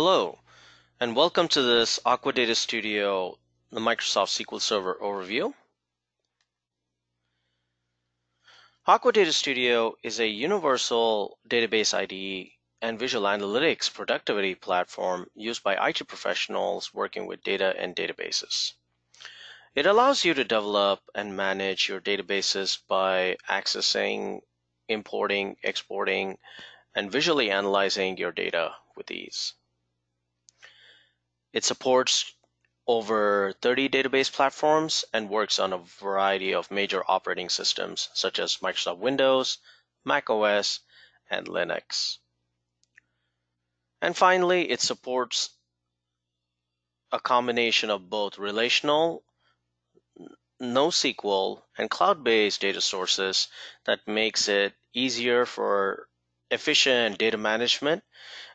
Hello, and welcome to this Aqua Data Studio, the Microsoft SQL Server overview. Aqua Data Studio is a universal database IDE and visual analytics productivity platform used by IT professionals working with data and databases. It allows you to develop and manage your databases by accessing, importing, exporting, and visually analyzing your data with ease. It supports over 30 database platforms and works on a variety of major operating systems such as Microsoft Windows, Mac OS, and Linux. And finally, it supports a combination of both relational, NoSQL, and cloud-based data sources that makes it easier for efficient data management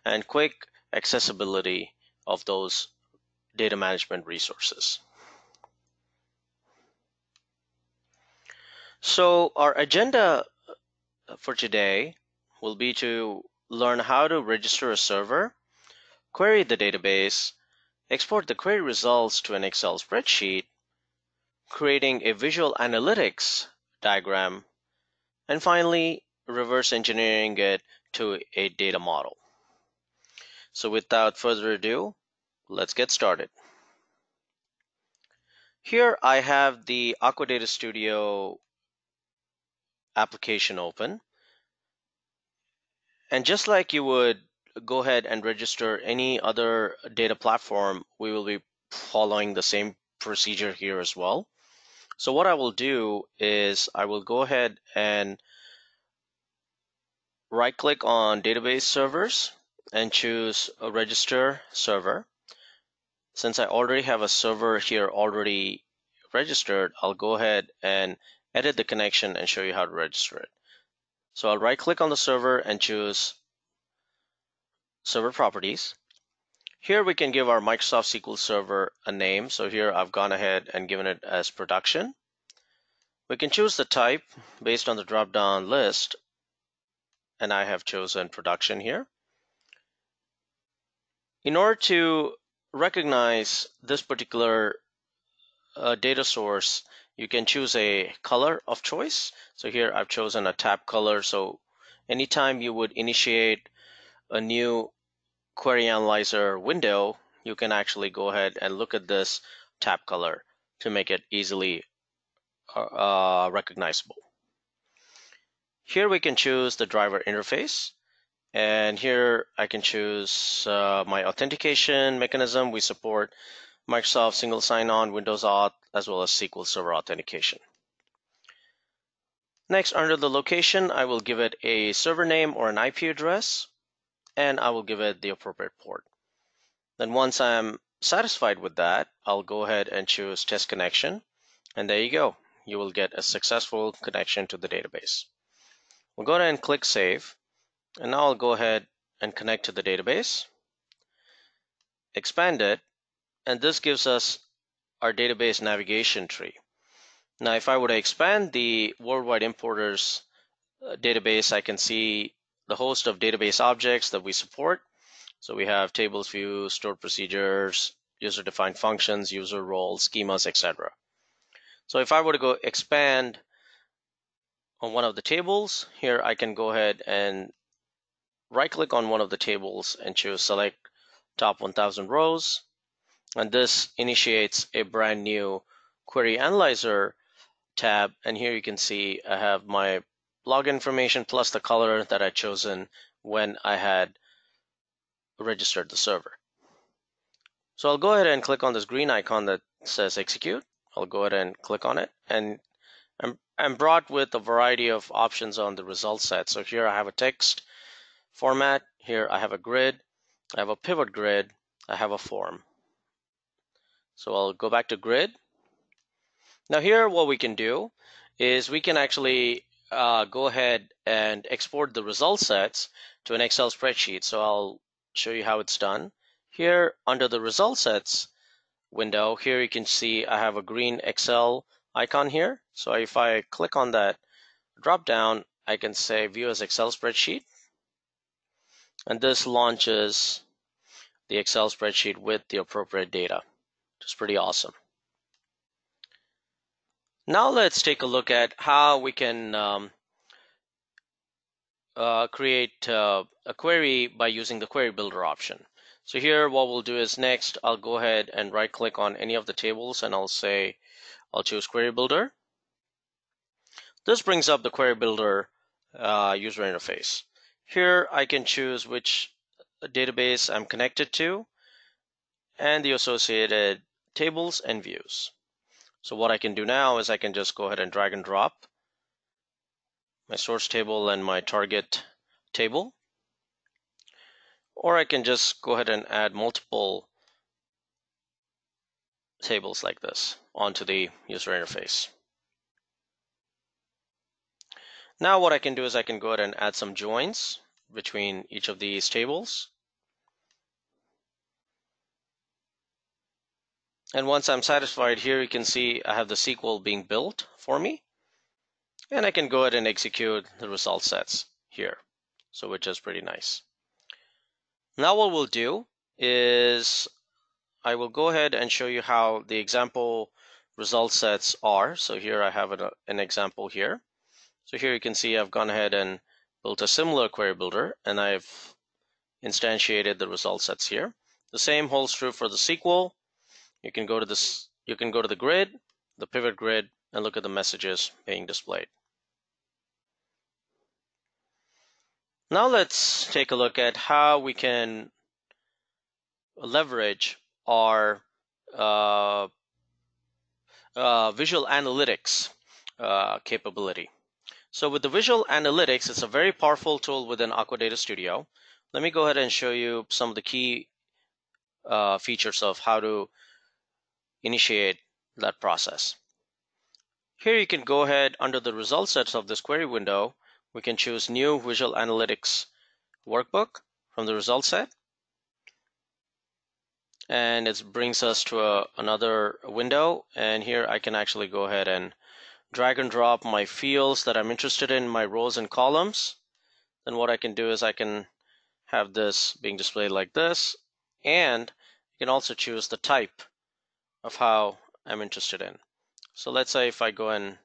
and quick accessibility of those data management resources. So our agenda for today will be to learn how to register a server, query the database, export the query results to an Excel spreadsheet, creating a visual analytics diagram, and finally reverse engineering it to a data model. So without further ado, let's get started. Here I have the Aqua Data Studio application open. And just like you would go ahead and register any other data platform, we will be following the same procedure here as well. So what I will do is I will go ahead and right click on database servers and choose register server. Since I already have a server here already registered, I'll go ahead and edit the connection and show you how to register it. So I'll right click on the server and choose server properties. Here we can give our Microsoft SQL Server a name. So here I've gone ahead and given it as production. We can choose the type based on the drop down list and I have chosen production here. In order to recognize this particular uh, data source, you can choose a color of choice. So here I've chosen a tab color. So anytime you would initiate a new query analyzer window, you can actually go ahead and look at this tab color to make it easily uh, uh recognizable. Here we can choose the driver interface. And here I can choose uh, my authentication mechanism. We support Microsoft Single Sign-On, Windows Auth, as well as SQL Server Authentication. Next, under the location, I will give it a server name or an IP address, and I will give it the appropriate port. Then once I'm satisfied with that, I'll go ahead and choose Test Connection, and there you go. You will get a successful connection to the database. We'll go ahead and click Save. And now I'll go ahead and connect to the database, expand it, and this gives us our database navigation tree. Now, if I were to expand the Worldwide Importers uh, database, I can see the host of database objects that we support. So we have tables, views, stored procedures, user-defined functions, user roles, schemas, etc. So if I were to go expand on one of the tables, here I can go ahead and right click on one of the tables and choose select top 1000 rows and this initiates a brand new query analyzer tab and here you can see I have my log information plus the color that I chosen when I had registered the server. So I'll go ahead and click on this green icon that says execute. I'll go ahead and click on it and I'm, I'm brought with a variety of options on the result set. So here I have a text format. Here I have a grid, I have a pivot grid, I have a form. So I'll go back to grid. Now here what we can do is we can actually uh, go ahead and export the result sets to an Excel spreadsheet. So I'll show you how it's done. Here under the result sets window, here you can see I have a green Excel icon here. So if I click on that drop down, I can say view as Excel spreadsheet and this launches the Excel spreadsheet with the appropriate data, which is pretty awesome. Now let's take a look at how we can um, uh, create uh, a query by using the query builder option. So here what we'll do is next I'll go ahead and right click on any of the tables and I'll say I'll choose query builder. This brings up the query builder uh, user interface. Here I can choose which database I'm connected to and the associated tables and views. So what I can do now is I can just go ahead and drag and drop my source table and my target table. Or I can just go ahead and add multiple tables like this onto the user interface. Now what I can do is I can go ahead and add some joins between each of these tables. And once I'm satisfied here, you can see I have the SQL being built for me. And I can go ahead and execute the result sets here. So which is pretty nice. Now what we'll do is I will go ahead and show you how the example result sets are. So here I have an, an example here. So here you can see I've gone ahead and built a similar query builder and I've instantiated the result sets here. The same holds true for the SQL you can go to this you can go to the grid the pivot grid and look at the messages being displayed. Now let's take a look at how we can leverage our uh, uh, visual analytics uh, capability so with the visual analytics it's a very powerful tool within Aqua Data Studio let me go ahead and show you some of the key uh, features of how to initiate that process. Here you can go ahead under the result sets of this query window. We can choose new Visual Analytics workbook from the result set. And it brings us to a, another window. And here I can actually go ahead and drag and drop my fields that I'm interested in, my rows and columns. Then what I can do is I can have this being displayed like this. And you can also choose the type of how I'm interested in. So let's say if I go and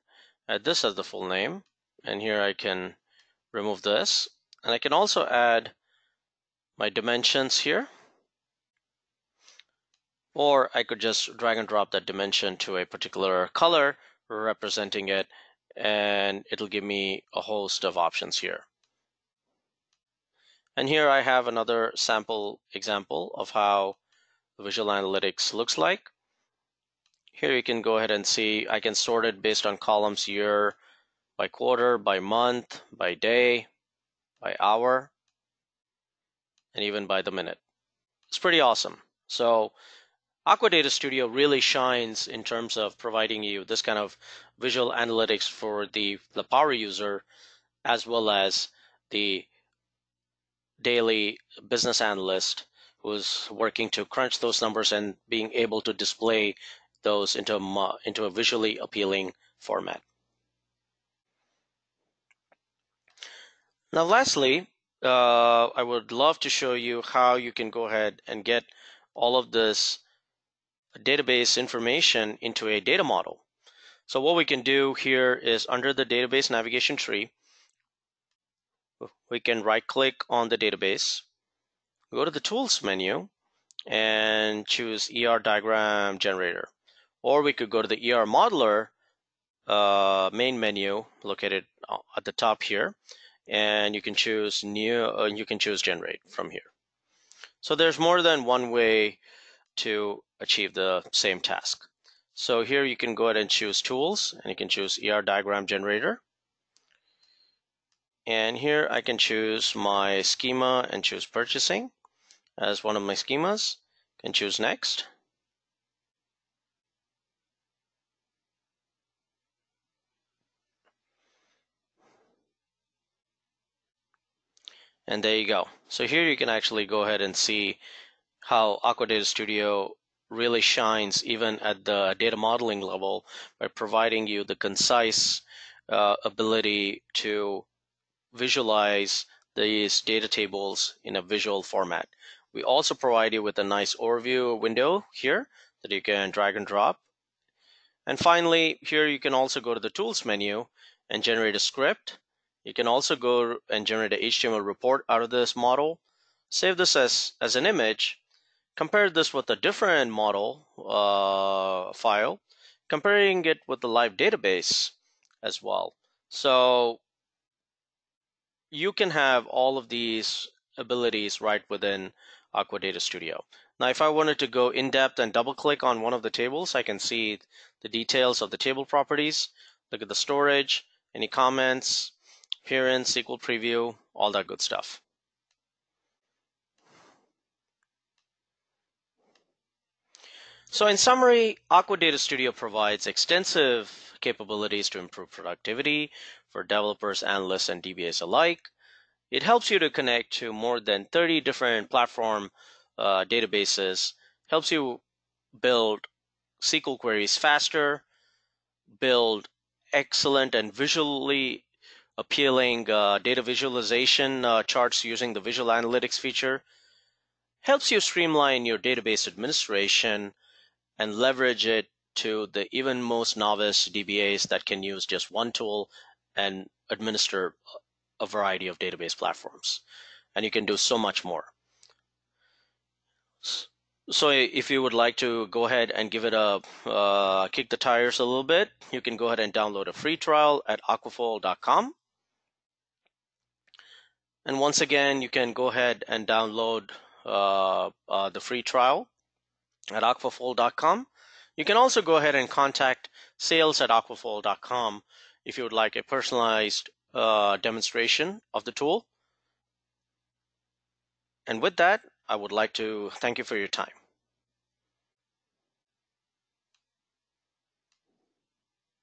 add this as the full name, and here I can remove this, and I can also add my dimensions here, or I could just drag and drop that dimension to a particular color representing it, and it'll give me a host of options here. And here I have another sample example of how Visual Analytics looks like. Here you can go ahead and see I can sort it based on columns year by quarter, by month, by day, by hour, and even by the minute. It's pretty awesome. So Aqua Data Studio really shines in terms of providing you this kind of visual analytics for the, the power user as well as the daily business analyst who's working to crunch those numbers and being able to display those into a, into a visually appealing format. Now lastly, uh, I would love to show you how you can go ahead and get all of this database information into a data model. So what we can do here is under the database navigation tree, we can right click on the database, go to the tools menu and choose ER diagram generator. Or we could go to the ER modeler uh, main menu located at the top here, and you can choose new, uh, you can choose generate from here. So there's more than one way to achieve the same task. So here you can go ahead and choose tools and you can choose ER diagram generator. And here I can choose my schema and choose purchasing as one of my schemas. Can choose next. And there you go. So here you can actually go ahead and see how Aqua Data Studio really shines even at the data modeling level by providing you the concise uh, ability to visualize these data tables in a visual format, We also provide you with a nice overview window here that you can drag and drop. And finally, here you can also go to the tools menu and generate a script. You can also go and generate an HTML report out of this model. Save this as, as an image. Compare this with a different model uh, file, comparing it with the live database as well. So you can have all of these abilities right within Aqua Data Studio. Now, if I wanted to go in depth and double click on one of the tables, I can see the details of the table properties, look at the storage, any comments, appearance, SQL preview, all that good stuff. So in summary, Aqua Data Studio provides extensive capabilities to improve productivity for developers, analysts, and DBAs alike. It helps you to connect to more than 30 different platform uh, databases, helps you build SQL queries faster, build excellent and visually appealing uh, data visualization uh, charts using the visual analytics feature, helps you streamline your database administration and leverage it to the even most novice DBAs that can use just one tool and administer a variety of database platforms. And you can do so much more. So if you would like to go ahead and give it a uh, kick the tires a little bit, you can go ahead and download a free trial at aquafold.com. And once again, you can go ahead and download uh, uh, the free trial at aquafold.com. You can also go ahead and contact sales at aquafold.com if you would like a personalized uh, demonstration of the tool. And with that, I would like to thank you for your time.